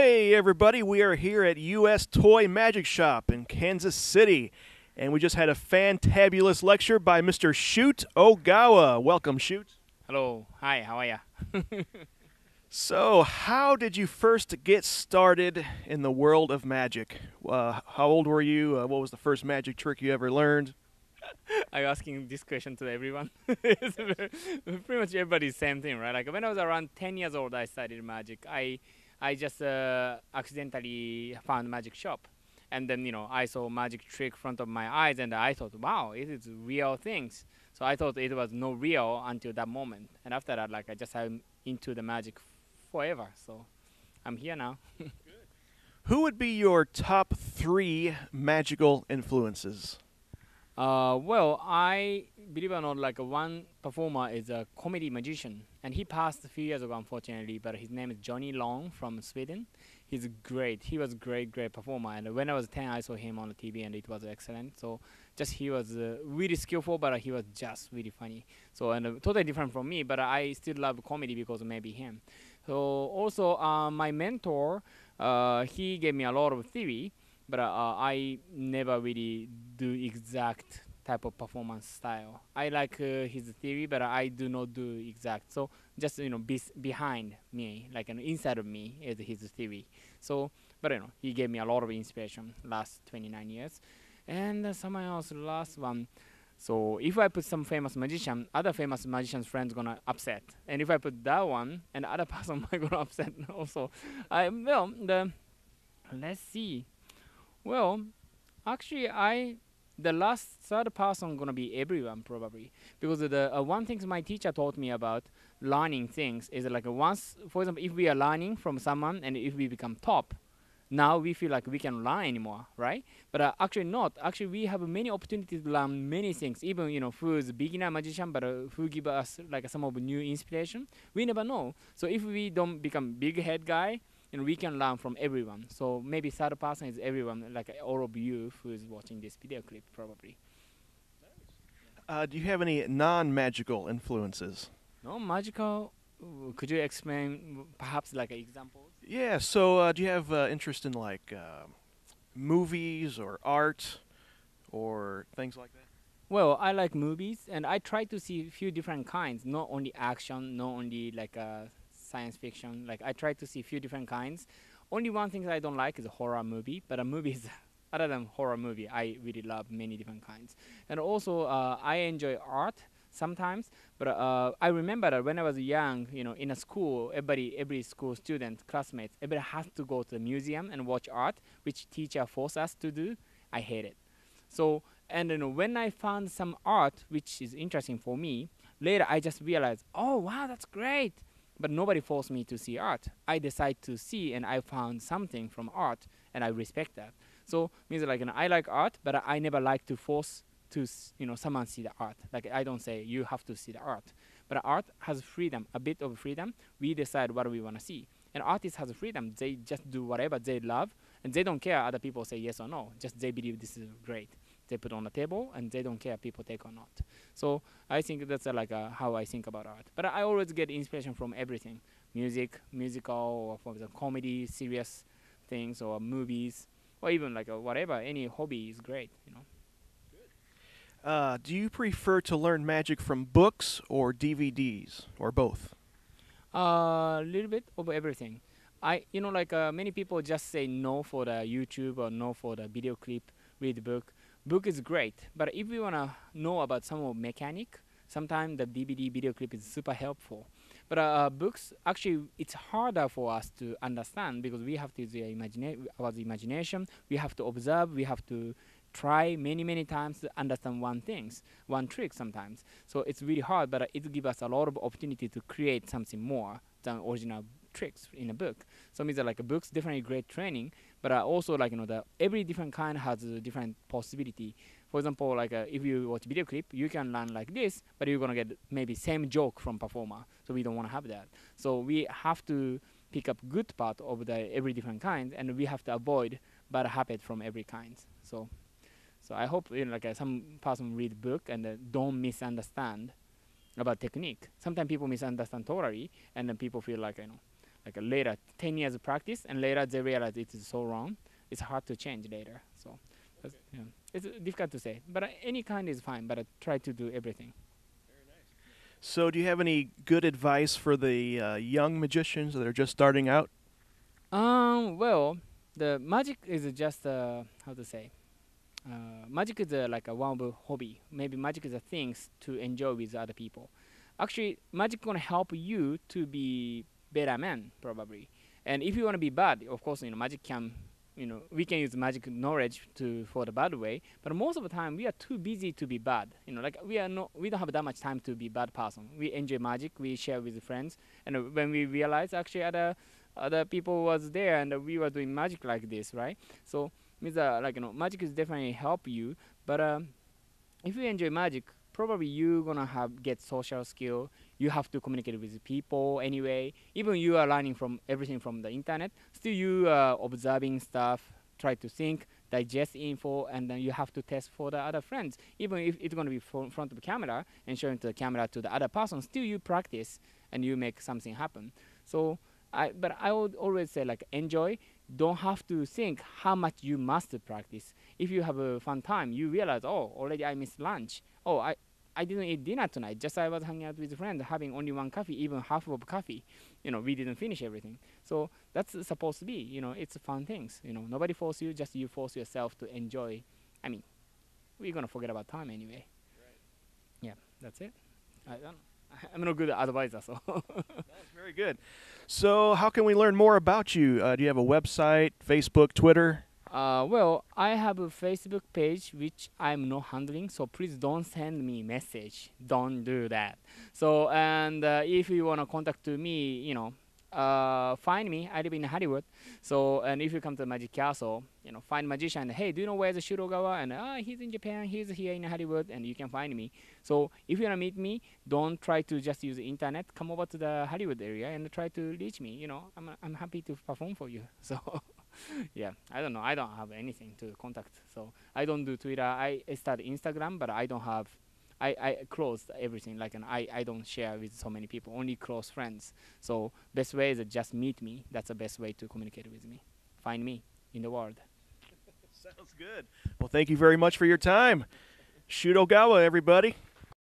Hey, everybody, we are here at US Toy Magic Shop in Kansas City, and we just had a fantabulous lecture by Mr. Shoot Ogawa. Welcome, Shoot. Hello. Hi, how are ya? So, how did you first get started in the world of magic? Uh, how old were you? Uh, what was the first magic trick you ever learned? I'm asking this question to everyone. Pretty much everybody same thing, right? Like when I was around 10 years old, I studied magic. I I just uh, accidentally found magic shop, and then you know I saw magic trick front of my eyes, and I thought, wow, it is real things. So I thought it was no real until that moment, and after that, like I just am into the magic forever. So I'm here now. Who would be your top three magical influences? Uh, well, I believe or not, like uh, one performer is a comedy magician, and he passed a few years ago, unfortunately. But his name is Johnny Lonn from Sweden. He's great. He was great, great performer. And when I was ten, I saw him on the TV, and it was excellent. So just he was uh, really skillful, but he was just really funny. So and uh, totally different from me, but I still love comedy because maybe him. So also, uh, my mentor, uh, he gave me a lot of theory but uh, I never really do exact type of performance style. I like uh, his theory, but I do not do exact. So just you know, bes- behind me, like an inside of me, is his theory. So, but you know, he gave me a lot of inspiration last 29 years, and uh, someone else last one. So if I put some famous magician, other famous magician's friends gonna upset, and if I put that one, and other person might gonna upset also. I well the let's see. Well, actually, I the last third person gonna be everyone probably because the uh, one thing my teacher taught me about learning things is like once, for example, if we are learning from someone and if we become top, now we feel like we can learn anymore, right? But uh, actually not. Actually, we have many opportunities to learn many things. Even you know, who is beginner magician, but uh, who give us like some of new inspiration, we never know. So if we don't become big head guy and we can learn from everyone. So maybe third person is everyone, like all of you who is watching this video clip, probably. Uh, do you have any non magical influences? No magical. Could you explain, perhaps like examples? Yeah, so uh, do you have uh, interest in like uh, movies or art or things like that? Well, I like movies, and I try to see a few different kinds. Not only action, not only like uh, science fiction. Like I try to see a few different kinds. Only one thing that I don't like is a horror movie, but a movie is other than horror movie, I really love many different kinds. And also, uh, I enjoy art sometimes. But uh, I remember that when I was young, you know, in a school, everybody, every school student, classmates, everybody has to go to the museum and watch art, which teacher forced us to do. I hate it. So, and you know, when I found some art which is interesting for me, later I just realized, oh wow, that's great. But nobody forced me to see art. I decide to see, and I found something from art, and I respect that. So means like you know, I like art, but I never like to force to you know someone see the art. Like I don't say you have to see the art, but art has freedom, a bit of freedom. We decide what we want to see, and artists has freedom. They just do whatever they love, and they don't care other people say yes or no. Just they believe this is great. They put on the table, and they don't care people take or not. So I think that's uh, like uh, how I think about art. But I always get inspiration from everything: music, musical, or from the comedy, serious things, or movies, or even like uh, whatever. Any hobby is great, you know. Uh, do you prefer to learn magic from books or DVDs or both? A little bit of everything. I, you know, like uh, many people just say no for the YouTube or no for the video clip, read the book. Book is great, but if you wanna know about some of mechanic, sometimes the DVD video clip is super helpful. But uh, books actually it's harder for us to understand because we have to use our imagination. We have to observe. We have to try many many times to understand one things, one trick sometimes. So it's really hard, but uh, it gives us a lot of opportunity to create something more than original tricks in a book. So means that like a book's definitely great training, but uh, also like you know the every different kind has a different possibility. For example, like uh, if you watch video clip, you can learn like this, but you're gonna get maybe same joke from performer. So we don't want to have that. So we have to pick up good part of the every different kind, and we have to avoid bad habit from every kind. So. So I hope you know, like uh, some person read book and uh, don't misunderstand about technique. Sometimes people misunderstand totally, and then people feel like you know, like a later 10 years of practice and later they realize it is so wrong it's hard to change later so that's, yeah. it's difficult to say but uh, any kind is fine but I try to do everything So, do you have any good advice for the uh, young magicians that are just starting out? um well the magic is just uh, how to say uh, magic is uh, like a one of hobby maybe magic is a things to enjoy with other people actually magic gonna help you to be better man probably. And if you want to be bad of course you know magic can you know we can use magic knowledge to for the bad way but most of the time we are too busy to be bad. You know like we are not, we don't have that much time to be bad person. We enjoy magic we share with friends and uh, when we realize actually other other people was there and we were doing magic like this right? So means uh, like you know magic is definitely help you but um, if you enjoy magic probably you're gonna have get social skill. You have to communicate with people anyway. Even you are learning from everything from the internet still you are observing stuff try to think digest info and then you have to test for the other friends. Even if it's going to be in front of the camera and showing to the camera to the other person still you practice and you make something happen. So I, but I would always say like enjoy. Don't have to think how much you must practice. If you have a fun time you realize oh already i missed lunch. Oh i I didn't eat dinner tonight. Just I was hanging out with a friend, having only one coffee, even half of coffee. You know, we didn't finish everything. So that's supposed to be. You know, it's fun things. You know, nobody force you, just you force yourself to enjoy. I mean, we're gonna forget about time anyway. Right. Yeah, that's it. I don't. I'm no good advisor, so. That's very good. So, how can we learn more about you? Uh, do you have a website, Facebook, Twitter? Uh, well, I have a Facebook page which I'm not handling, so please don't send me message. Don't do that. So, and uh, if you wanna contact to me, you know, uh, find me. I live in Hollywood. So, and if you come to Magic Castle, you know, find magician. Hey, do you know where's the Shoot Ogawa? And ah, he's in Japan. He's here in Hollywood, and you can find me. So, if you wanna meet me, don't try to just use the internet. Come over to the Hollywood area and try to reach me. You know, I'm I'm happy to perform for you. So. yeah, I don't know. I don't have anything to contact, so I don't do Twitter. I start Instagram, but I don't have. I, I closed everything. Like, and I, I don't share with so many people. Only close friends. So best way is just meet me. That's the best way to communicate with me. Find me in the world. Sounds good. Well, thank you very much for your time. Shoot Ogawa, everybody.